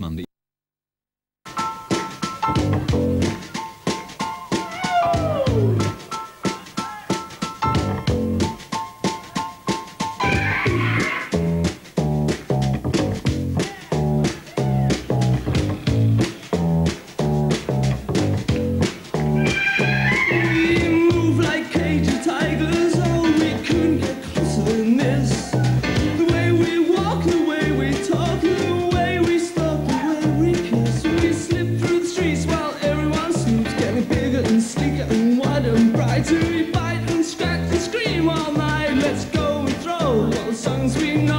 Monday. things we know.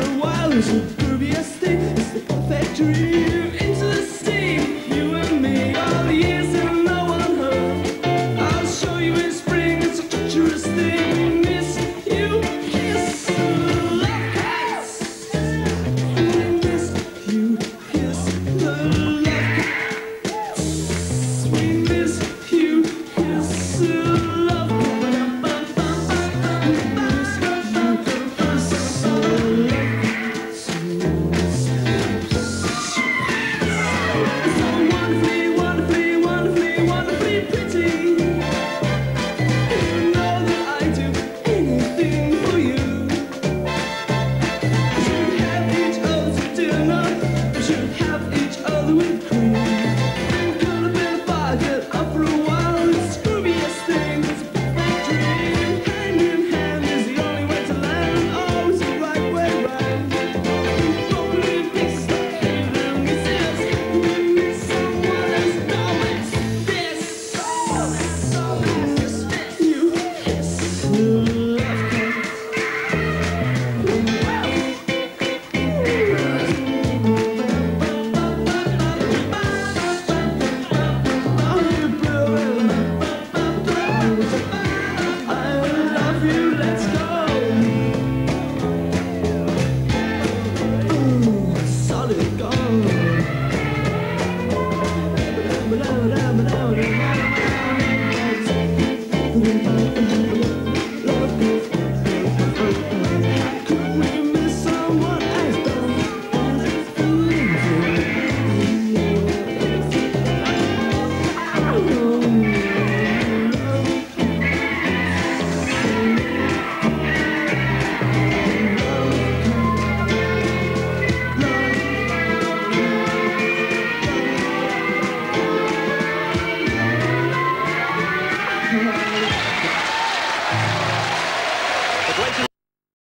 For a while, it's a pervious thing, it's the perfect dream.